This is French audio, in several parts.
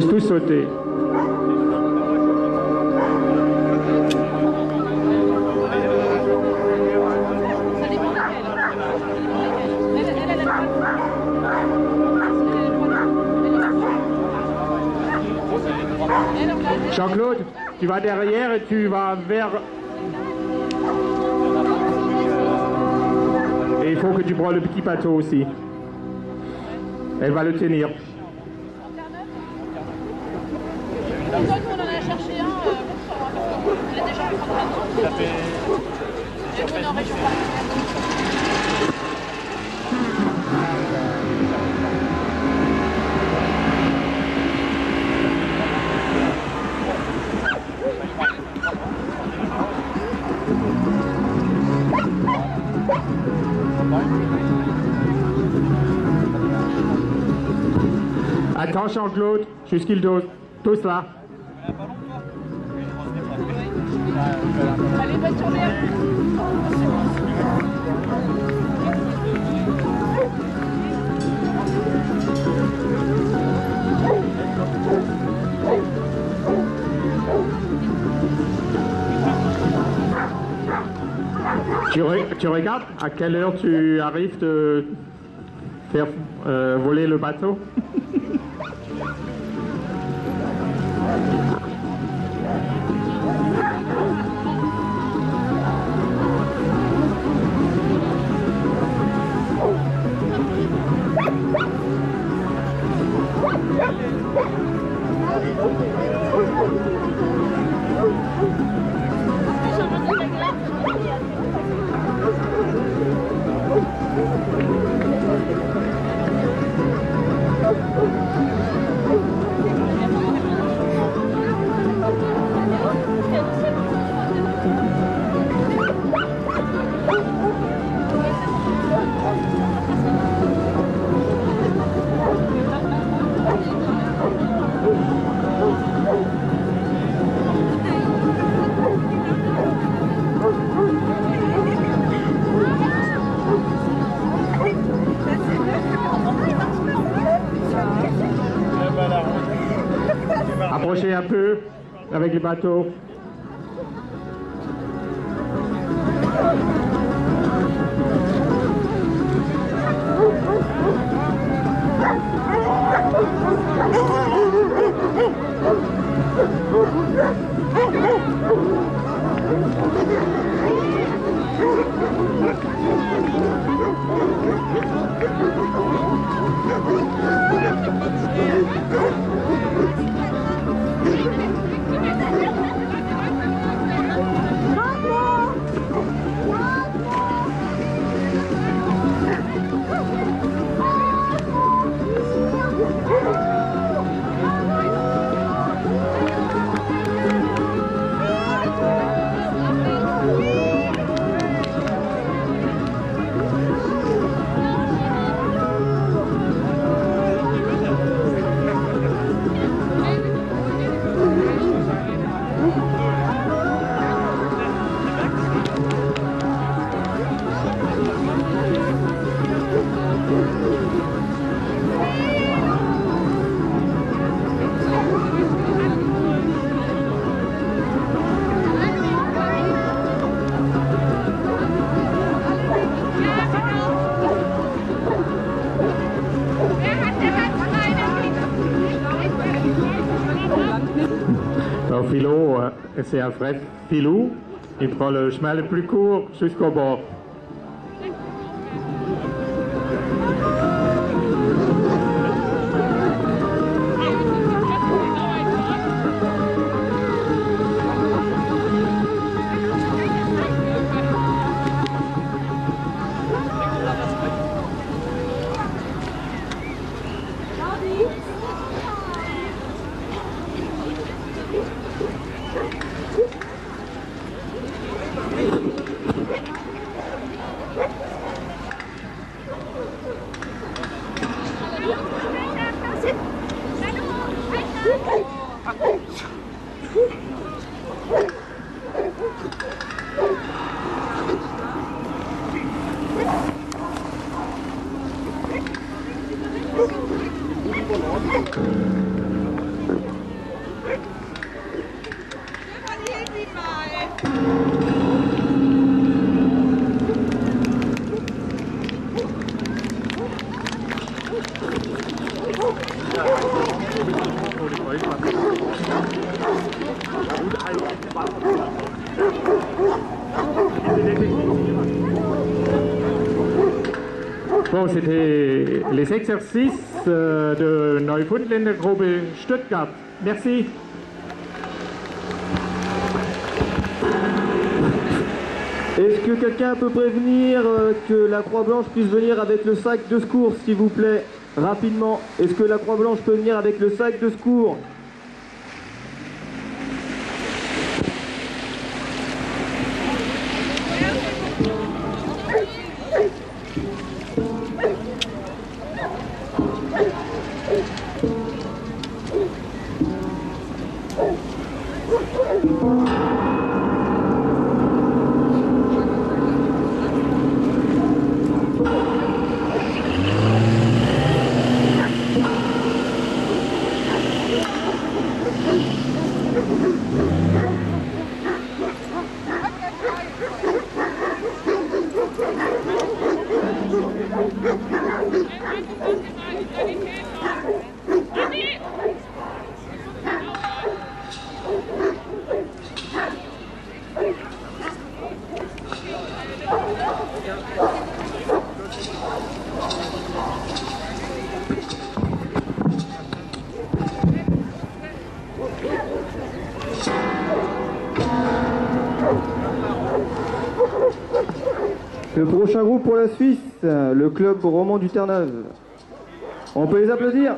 vous tous sauter. Jean-Claude, tu vas derrière et tu vas vers... Et il faut que tu prends le petit bateau aussi. Elle va le tenir. On en a cherché un, euh, elle est déjà en train de Ça fait... On est en région. Attention Claude, jusqu'il dose. Tous là. Tu, re- tu regardes à quelle heure tu arrives de faire euh, voler le bateau? Avec le bateau. C'est un vrai filou. Il prend le chemin le plus court jusqu'au bord. C'était les exercices euh, de Neufundländer Gruppe Stuttgart. Merci. Est-ce que quelqu'un peut prévenir euh, que la Croix-Blanche puisse venir avec le sac de secours, s'il vous plaît, rapidement? Est-ce que la Croix-Blanche peut venir avec le sac de secours? Le prochain groupe pour la Suisse, le club roman du Terre-Neuve. On peut les applaudir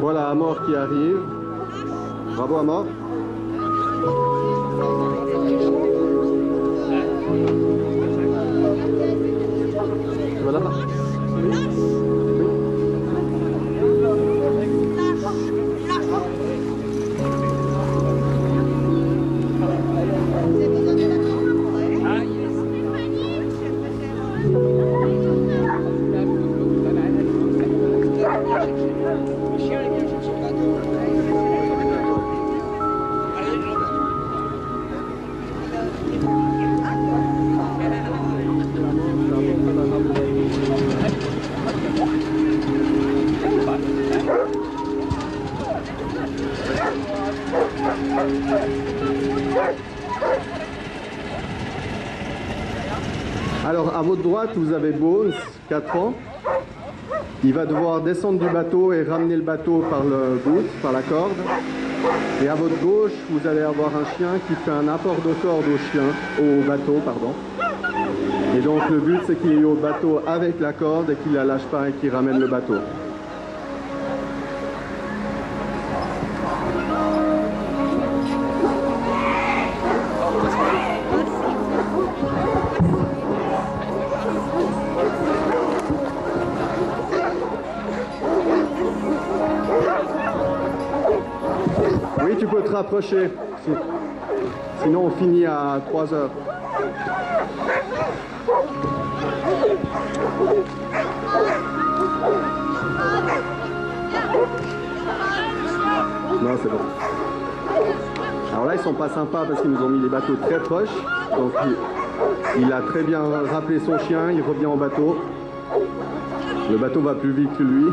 Voilà Amor qui arrive. Bravo Amor. Alors à votre droite, vous avez Bones, 4 ans. Il va devoir descendre du bateau et ramener le bateau par le bout, par la corde. Et à votre gauche, vous allez avoir un chien qui fait un apport de corde au chien, au bateau, pardon. Et donc le but, c'est qu'il est au bateau avec la corde et qu'il la lâche pas et qu'il ramène le bateau. Peux te rapprocher. Si- Sinon, on finit à 3 heures. Non, c'est bon. Alors là, ils sont pas sympas parce qu'ils nous ont mis les bateaux très proches. Donc, il, il a très bien rappelé son chien, il revient en bateau. Le bateau va plus vite que lui.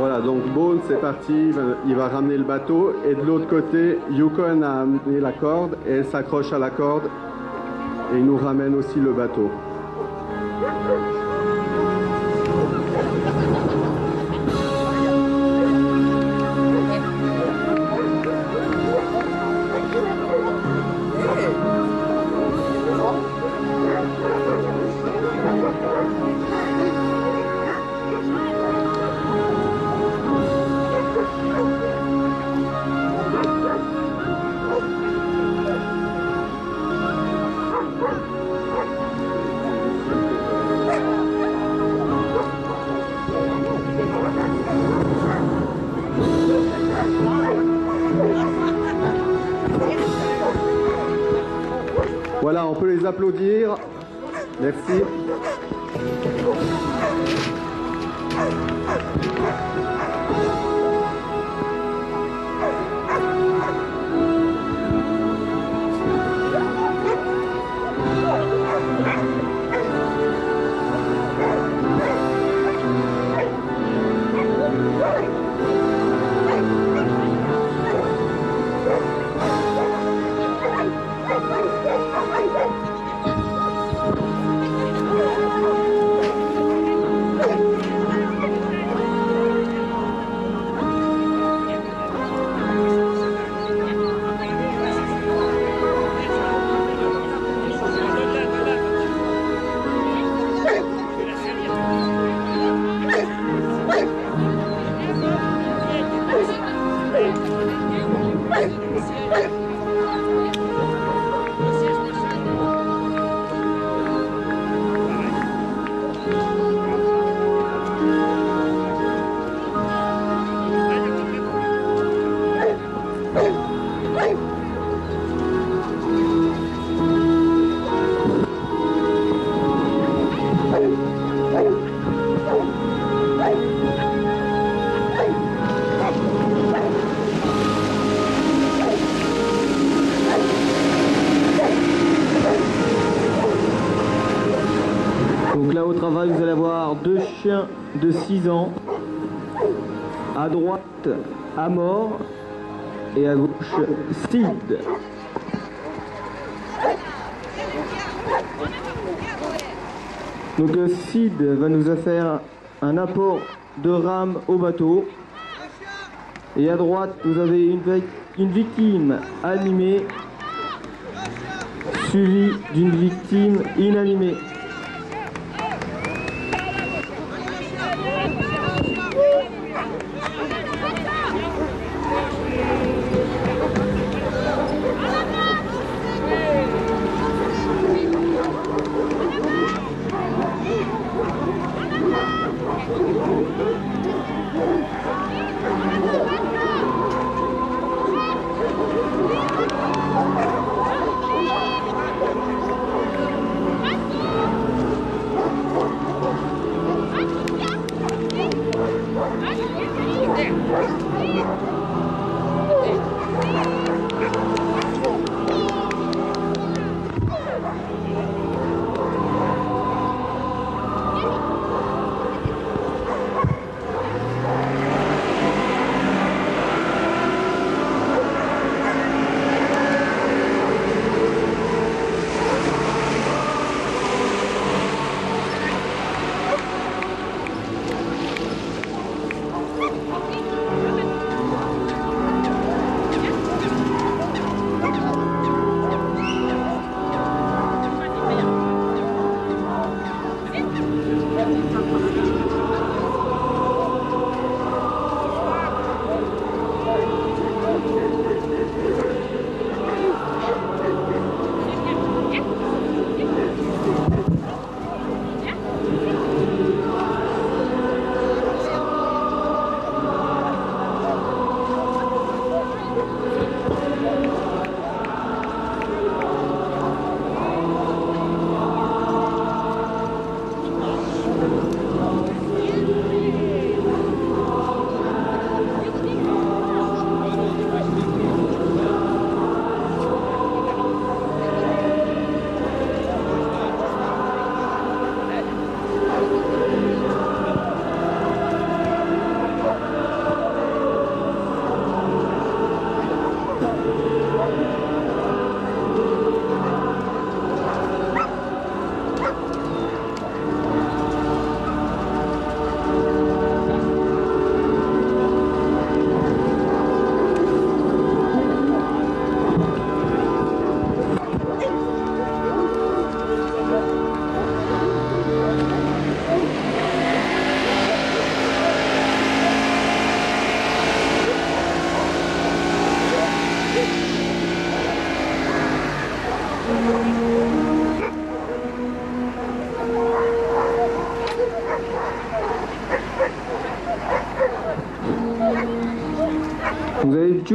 Voilà, donc Bones c'est parti, il va, il va ramener le bateau. Et de l'autre côté, Yukon a amené la corde et elle s'accroche à la corde et il nous ramène aussi le bateau. Applaudir. Merci. Chiens de 6 ans. À droite, Amor. Et à gauche, Sid. Donc euh, Sid va nous faire un apport de rame au bateau. Et à droite, vous avez une, une victime animée suivie d'une victime inanimée.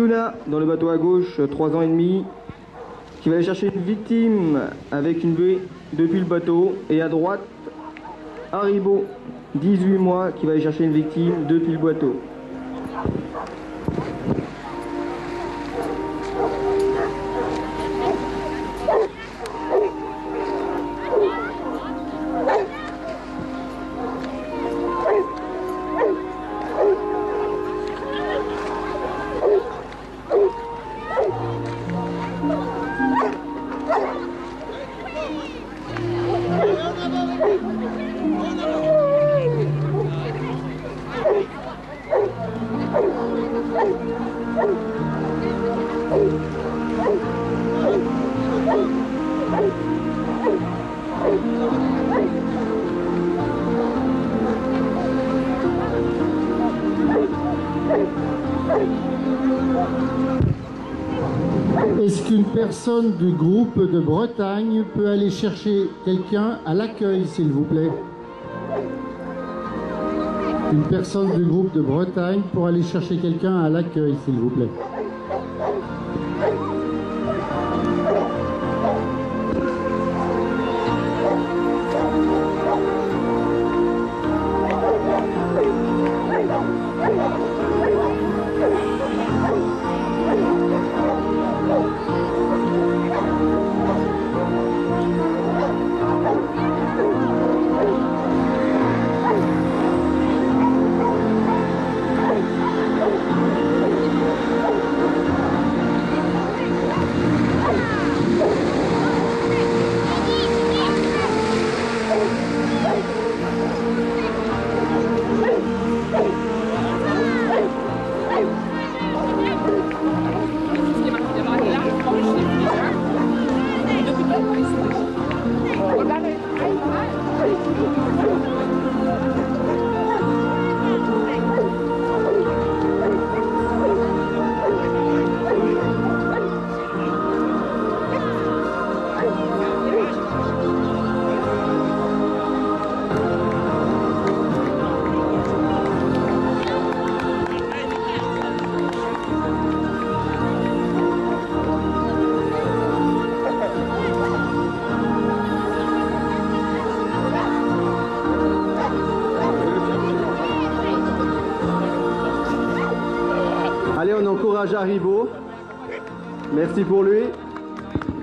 Dans le bateau à gauche, 3 ans et demi, qui va aller chercher une victime avec une buée depuis le bateau. Et à droite, Haribo, 18 mois, qui va aller chercher une victime depuis le bateau. Personne du groupe de Bretagne peut aller chercher quelqu'un à l'accueil, s'il vous plaît Une personne du groupe de Bretagne pour aller chercher quelqu'un à l'accueil, s'il vous plaît. Allez, on encourage Haribo. Merci pour lui.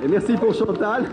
Et merci pour Chantal.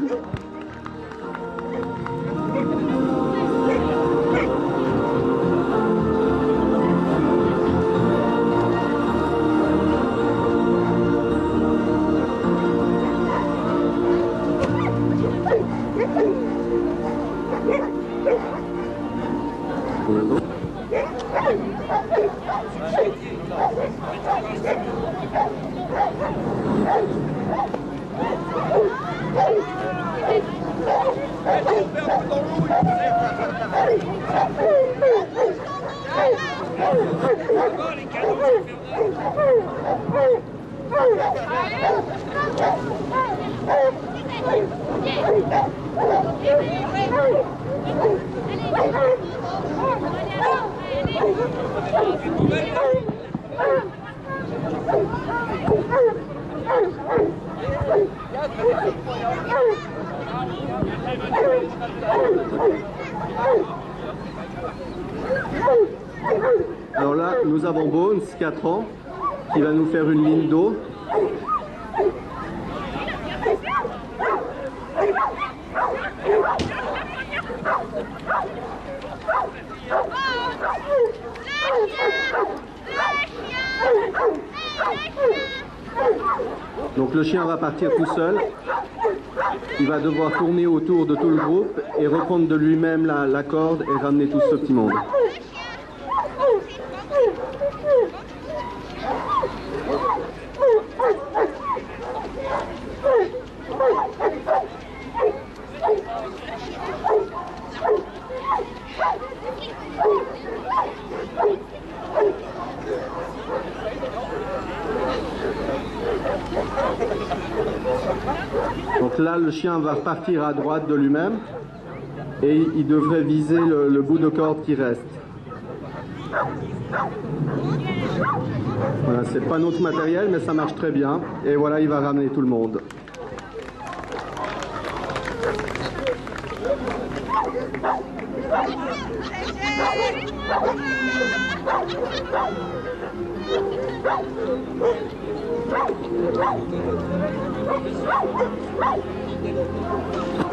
Alors là, nous avons Bones, 4 ans, qui va nous faire une ligne d'eau. Donc le chien va partir tout seul. Il va devoir tourner autour de tout le groupe et reprendre de lui-même la, corde et ramener tout ce petit monde. Donc là, le chien va repartir à droite de lui-même et il devrait viser le, le bout de corde qui reste. Voilà, c'est pas notre matériel, mais ça marche très bien. Et voilà, il va ramener tout le monde.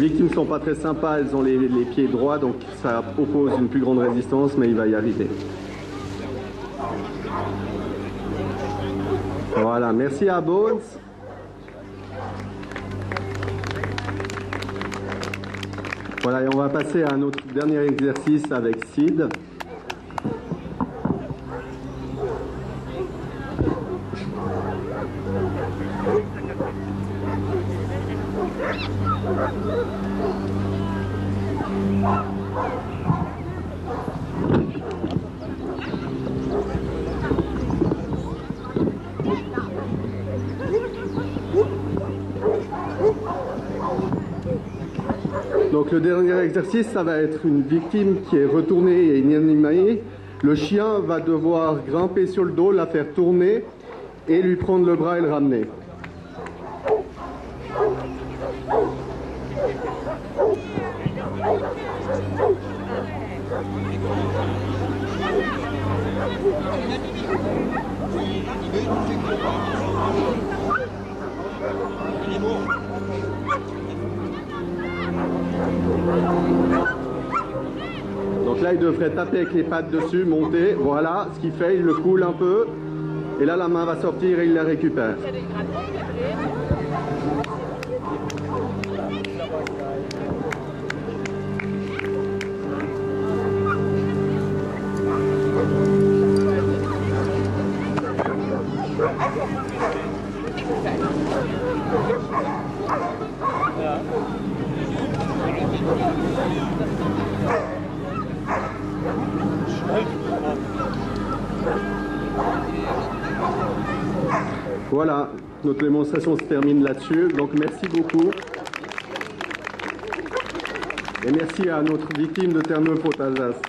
Les victimes sont pas très sympas, elles ont les, les pieds droits, donc ça oppose une plus grande résistance, mais il va y arriver. Voilà, merci à Bones. Voilà, et on va passer à notre dernier exercice avec Sid. Le dernier exercice, ça va être une victime qui est retournée et inanimée. Le chien va devoir grimper sur le dos, la faire tourner et lui prendre le bras et le ramener. Taper avec les pattes dessus, monter. Voilà, ce qu'il fait, il le coule un peu. Et là, la main va sortir et il la récupère. Voilà, notre démonstration se termine là-dessus. Donc merci beaucoup. Et merci à notre victime de Terneuf-Haute-Alsace.